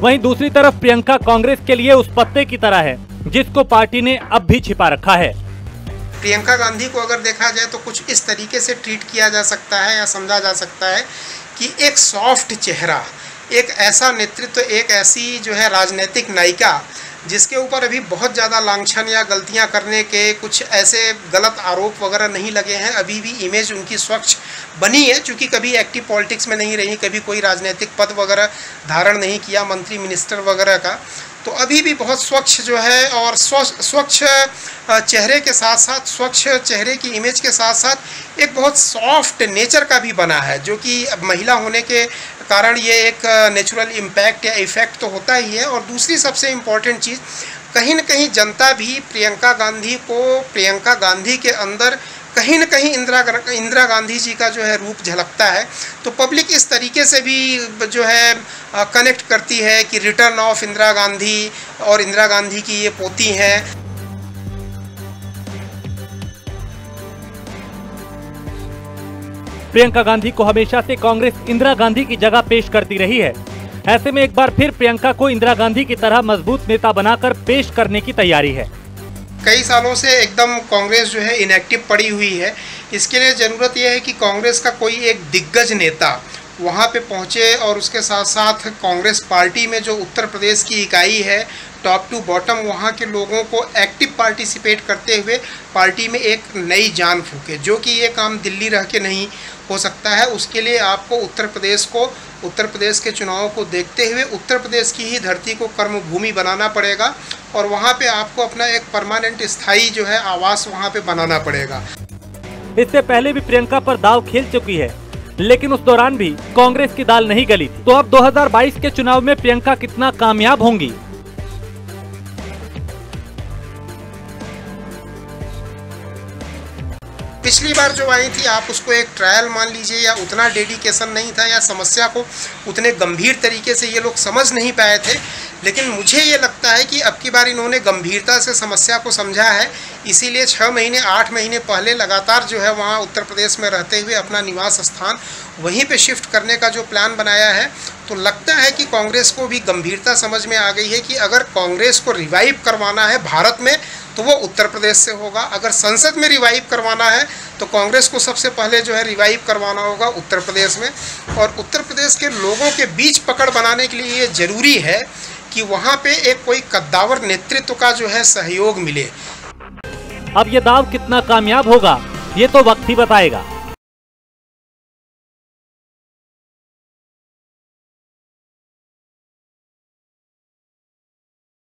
वहीं दूसरी तरफ़ प्रियंका कांग्रेस के लिए उस पत्ते की तरह है, जिसको पार्टी ने अब भी छिपा रखा है। प्रियंका गांधी को अगर देखा जाए तो कुछ इस तरीके से ट्रीट किया जा सकता है या समझा जा सकता है कि एक सॉफ्ट चेहरा, एक ऐसा नेतृत्व तो एक ऐसी जो है राजनीतिक नायिका जिसके ऊपर अभी बहुत ज़्यादा लांछन या गलतियाँ करने के कुछ ऐसे गलत आरोप वगैरह नहीं लगे हैं। अभी भी इमेज उनकी स्वच्छ बनी है क्योंकि कभी एक्टिव पॉलिटिक्स में नहीं रही, कभी कोई राजनीतिक पद वगैरह धारण नहीं किया मंत्री मिनिस्टर वगैरह का। तो अभी भी बहुत स्वच्छ जो है और स्वच्छ स्वच्छ चेहरे के साथ साथ स्वच्छ चेहरे की इमेज के साथ साथ एक बहुत सॉफ्ट नेचर का भी बना है, जो कि महिला होने के कारण ये एक नेचुरल इम्पैक्ट या इफ़ेक्ट तो होता ही है और दूसरी सबसे इंपॉर्टेंट चीज़, कहीं ना कहीं जनता भी प्रियंका गांधी को, प्रियंका गांधी के अंदर कहीं ना कहीं इंदिरा इंदिरा गांधी जी का जो है रूप झलकता है। तो पब्लिक इस तरीके से भी जो है कनेक्ट करती है कि रिटर्न ऑफ़ इंदिरा गांधी और इंदिरा गांधी की ये पोती हैं। प्रियंका गांधी को हमेशा से कांग्रेस इंदिरा गांधी की जगह पेश करती रही है। ऐसे में एक बार फिर प्रियंका को इंदिरा गांधी की तरह मज़बूत नेता बनाकर पेश करने की तैयारी है। कई सालों से एकदम कांग्रेस जो है इनएक्टिव पड़ी हुई है। इसके लिए ज़रूरत यह है कि कांग्रेस का कोई एक दिग्गज नेता वहाँ पे पहुँचे और उसके साथ साथ कांग्रेस पार्टी में जो उत्तर प्रदेश की इकाई है टॉप टू बॉटम वहाँ के लोगों को एक्टिव पार्टिसिपेट करते हुए पार्टी में एक नई जान फूके, जो कि ये काम दिल्ली रह के नहीं हो सकता है। उसके लिए आपको उत्तर प्रदेश को, उत्तर प्रदेश के चुनावों को देखते हुए उत्तर प्रदेश की ही धरती को कर्मभूमि बनाना पड़ेगा और वहाँ पे आपको अपना एक परमानेंट स्थायी जो है आवास वहाँ पे बनाना पड़ेगा। इससे पहले भी प्रियंका पर दाव खेल चुकी है, लेकिन उस दौरान भी कांग्रेस की दाल नहीं गली। तो अब 2022 के चुनाव में प्रियंका कितना कामयाब होंगी? पिछली बार जो आई थी, आप उसको एक ट्रायल मान लीजिए, या उतना डेडिकेशन नहीं था, या समस्या को उतने गंभीर तरीके से ये लोग समझ नहीं पाए थे। लेकिन मुझे ये लगता है कि अब की बार इन्होंने गंभीरता से समस्या को समझा है। इसीलिए छः महीने, आठ महीने पहले लगातार जो है वहाँ उत्तर प्रदेश में रहते हुए अपना निवास स्थान वहीं पे शिफ्ट करने का जो प्लान बनाया है तो लगता है कि कांग्रेस को भी गंभीरता समझ में आ गई है कि अगर कांग्रेस को रिवाइव करवाना है भारत में तो वो उत्तर प्रदेश से होगा। अगर संसद में रिवाइव करवाना है तो कांग्रेस को सबसे पहले जो है रिवाइव करवाना होगा उत्तर प्रदेश में। और उत्तर प्रदेश के लोगों के बीच पकड़ बनाने के लिए ये ज़रूरी है कि वहाँ पे एक कोई कद्दावर नेतृत्व का जो है सहयोग मिले। अब ये दाव कितना कामयाब होगा, ये तो वक्त ही बताएगा।